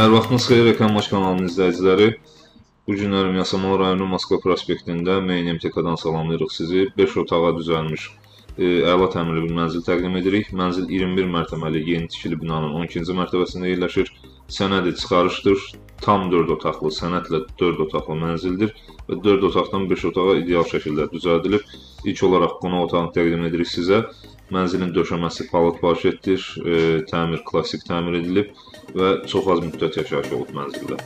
Hər vaxtınız xeyir Reklam Maç kanalının izləyiciləri. Bu günlərim Yasamal rayonu Moskva prospektində Main MTK-dan salamlayırıq sizi. 5 otağa düzəlmiş e, əla təmirli bir mənzil təqdim edirik. Mənzil 21 mərtəbəli yeni tikili binanın 12-ci mərtəbəsində yerləşir. Sənədi çıxarışdır. Tam 4 otaqlı, sənədlə 4 otaqlı mənzildir və 4 otaqdan 5 otağa ideal şəkildə düzəldilib. İlk olaraq qonaq otağını təqdim edirik sizə. Mənzilin döşəməsi palıd parketdir, e, təmir klassik təmir edilib və çox az müddət yaşayış olub mənzildə.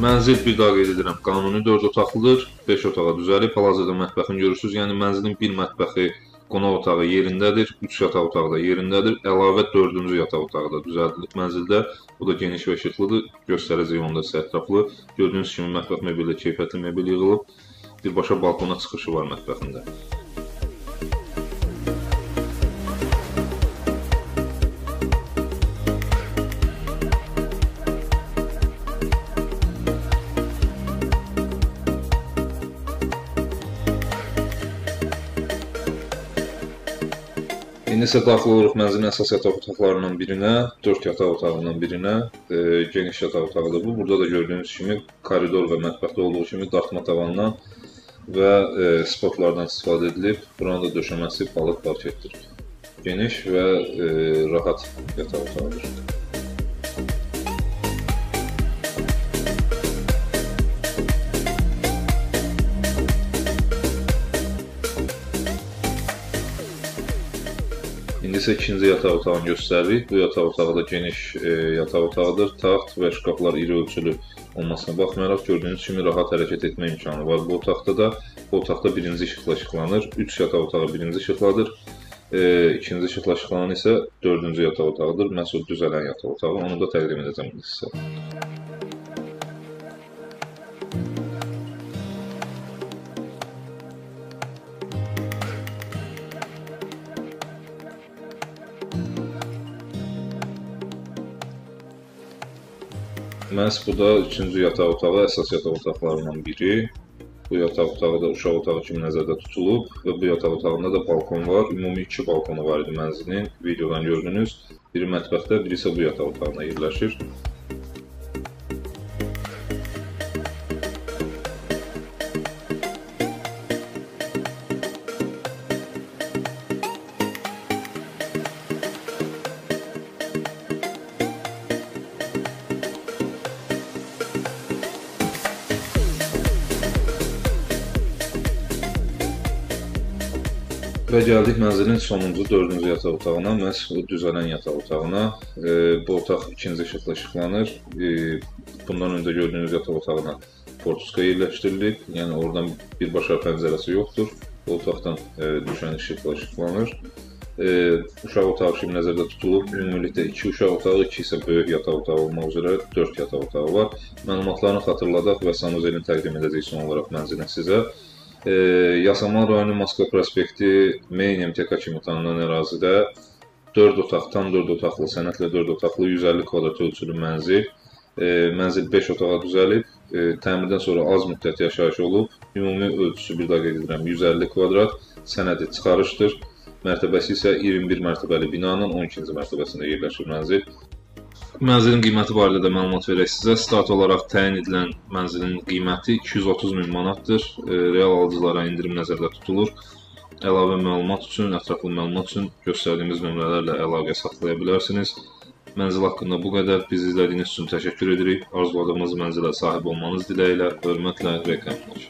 Mənzil bir daha qeyd edirəm, qanuni 4 otaqlıdır, 5 otağa düzəlib. Hal-hazırda mətbəxini görürsüz. Yəni mənzilin bir mətbəxi, qonaq otağı yerindədir, 3 yataq otağı da yerindədir. Əlavə 4-cü yataq otağı da düzəldilib mənzildə. Bu da geniş və işıqlıdır. Göstərəcək onda sizə ətraflı. Gördüyünüz kimi mətbəx mebeli, keyfiyyətli mebel yığılıb. Birbaşa balkona çıxışı var mətbəxində. İndi isə daxil oluruq mənzilin əsas yataq otaqlarından birinə, 4 yataq otağından birinə, e, geniş yataq otağıdır bu. Burada da gördüyünüz kimi koridor və mətbəxdə olduğu kimi dartma tavandan və e, spotlardan istifadə edilib. Buranın da döşəməsi balıq parketdir. Geniş və e, rahat yataq otağıdır. İndi isə ikinci yataq otağını göstəririk. Bu yataq otağı da geniş e, yataq otağıdır. Taxt və şkaflar iri ölçülü olmasına baxmayaraq gördüyünüz kimi rahat hərəkət etmə imkanı var. Bu otaqda da bu otaqda birinci işıqla işıqlanır. 3 yataq otağı birinci işıqladır. E, ikinci işıqla işıqlanan isə dördüncü yataq otağıdır. Məhz o düzələn yataq otağı. Onu da təqdim edəcəm sizə. Məhz bu da üçüncü yataq otağı, əsas yataq otaqlarından biri. Bu yataq otağı da uşaq otağı kimi nəzərdə tutulub və bu yataq otağında da balkon var. Ümumi 2 balkonu var idi mənzilin. Videodan gördünüz. Biri mətbəxdə, biri isə bu yataq otağına yerləşir. Və gəldik mənzilin sonuncu, dördüncü yataq otağına, məhz o düzələn yataq otağına. E, bu otaq ikinci işıqla işıqlanır. E, bundan öncə gördüyünüz yataq otağına portuska yerləşdirilib. Yəni oradan birbaşa pəncərəsi yoxdur. Bu otaqdan e, düşən işıqla işıqlanır. E, uşaq otağı kimi nəzərdə tutulub. Ümumilikdə 2 uşaq otağı, 2 isə böyük yataq otağı olmaq üzrə 4 yataq otağı var. Məlumatlarını xatırladaq və Samuzelin təqdim edəcək son olaraq mənzilin sizə. E, Yasamal rayonu Moskva prospekti Main MTK kimi tanınan ərazidə 4 otaq, tam 4 otaqlı, sənədlə 4 otaqlı 150 kvadrat ölçülü mənzil. E, mənzil 5 otağa düzəlib, e, təmirdən sonra az müddət yaşayış olub. Ümumi ölçüsü bir daha qeyd edirəm 150 kvadrat, sənədi çıxarışdır. Mərtəbəsi isə 21 mərtəbəli binanın 12-ci mərtəbəsində yerləşir mənzil. Mənzilin qiyməti barədə də məlumat verək sizə. Start olaraq təyin edilən mənzilin qiyməti 230 min manatdır. Real alıcılara endirim nəzərdə tutulur. Əlavə məlumat üçün, ətraflı məlumat üçün göstərdiyimiz nömrələrlə əlaqə saxlaya bilərsiniz. Mənzil haqqında bu qədər. Bizi izlədiyiniz üçün təşəkkür edirik. Arzuladığımız mənzilə sahib olmanız diləyilə. Hörmətlə reklamlar.